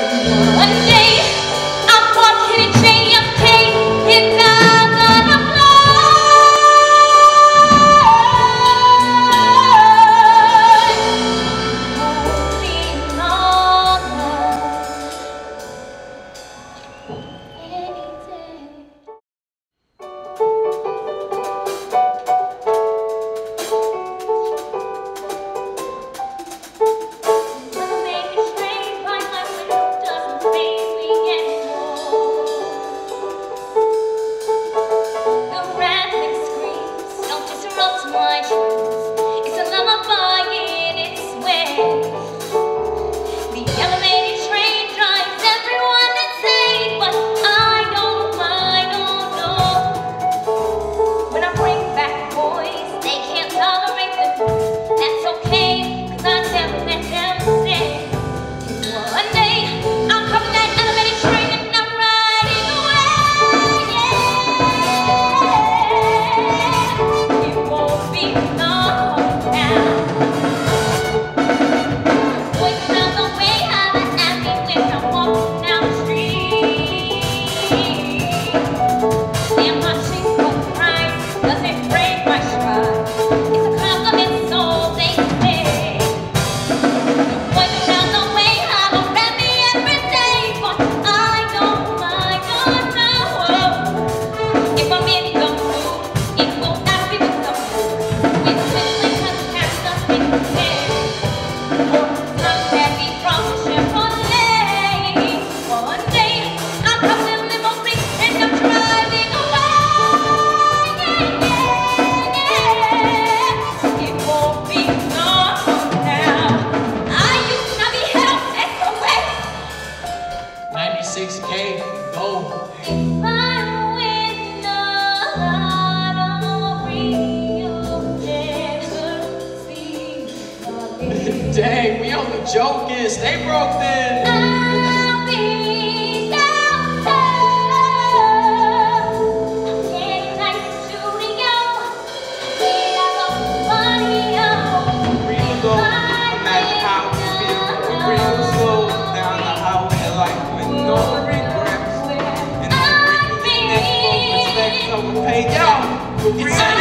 Dang, joke is. They broke then. Hey, yo, it's